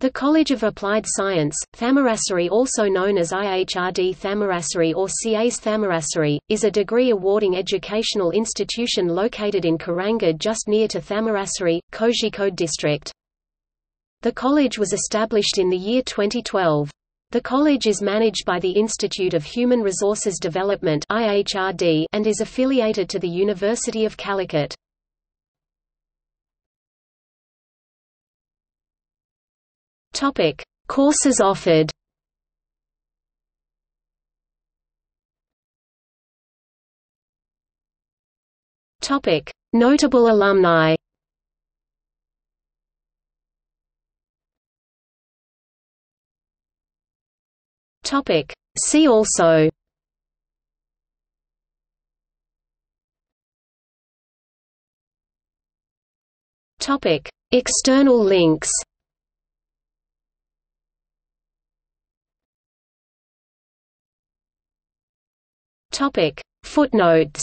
The College of Applied Science, Thamarassery also known as IHRD Thamarassery or CAS Thamarassery, is a degree-awarding educational institution located in Karanga just near to Thamarassery, Kozhikode district. The college was established in the year 2012. The college is managed by the Institute of Human Resources Development and is affiliated to the University of Calicut. Topic: Courses offered. Topic: Notable alumni. Topic: See also. Topic: External links. Topic. Footnotes